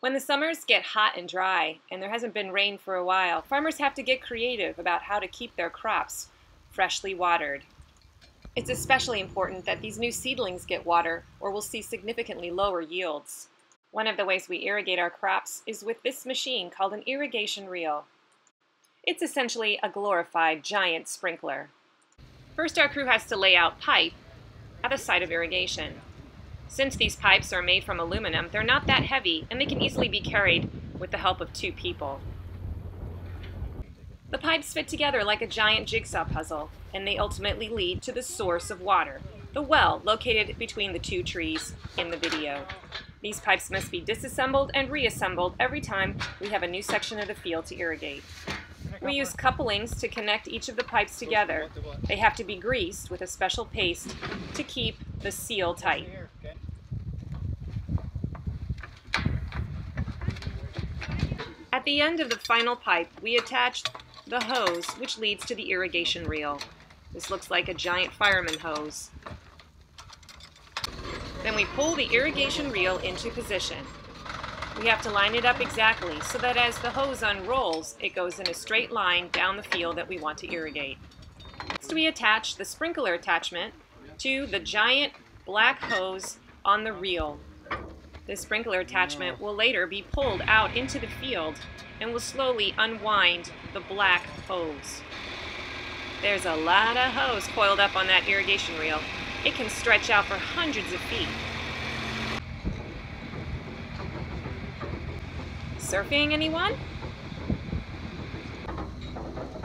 When the summers get hot and dry, and there hasn't been rain for a while, farmers have to get creative about how to keep their crops freshly watered. It's especially important that these new seedlings get water, or we'll see significantly lower yields. One of the ways we irrigate our crops is with this machine called an irrigation reel. It's essentially a glorified giant sprinkler. First, our crew has to lay out pipe at the site of irrigation. Since these pipes are made from aluminum, they're not that heavy and they can easily be carried with the help of two people. The pipes fit together like a giant jigsaw puzzle, and they ultimately lead to the source of water, the well located between the two trees in the video. These pipes must be disassembled and reassembled every time we have a new section of the field to irrigate. We use couplings to connect each of the pipes together. They have to be greased with a special paste to keep the seal tight. At the end of the final pipe, we attached the hose which leads to the irrigation reel. This looks like a giant fireman hose. Then we pull the irrigation reel into position. We have to line it up exactly so that as the hose unrolls, it goes in a straight line down the field that we want to irrigate. Next we attach the sprinkler attachment to the giant black hose on the reel. This sprinkler attachment will later be pulled out into the field and will slowly unwind the black hose. There's a lot of hose coiled up on that irrigation reel. It can stretch out for hundreds of feet. Surfing, anyone?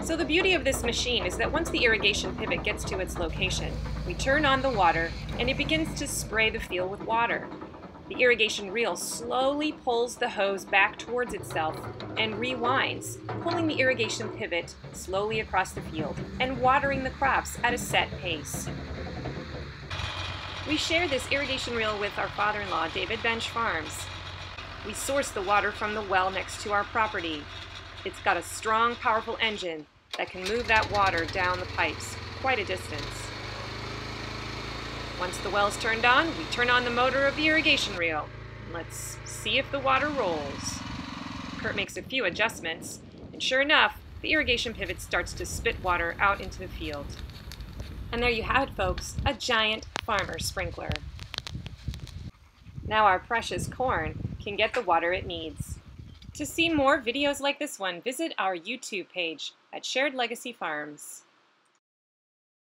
So the beauty of this machine is that once the irrigation pivot gets to its location, we turn on the water and it begins to spray the field with water. The irrigation reel slowly pulls the hose back towards itself and rewinds, pulling the irrigation pivot slowly across the field and watering the crops at a set pace. We share this irrigation reel with our father-in-law, David Bench Farms. We source the water from the well next to our property. It's got a strong, powerful engine that can move that water down the pipes quite a distance. Once the well's turned on, we turn on the motor of the irrigation reel. Let's see if the water rolls. Kurt makes a few adjustments, and sure enough, the irrigation pivot starts to spit water out into the field. And there you have it, folks, a giant farmer sprinkler. Now our precious corn can get the water it needs. To see more videos like this one, visit our YouTube page at Shared Legacy Farms.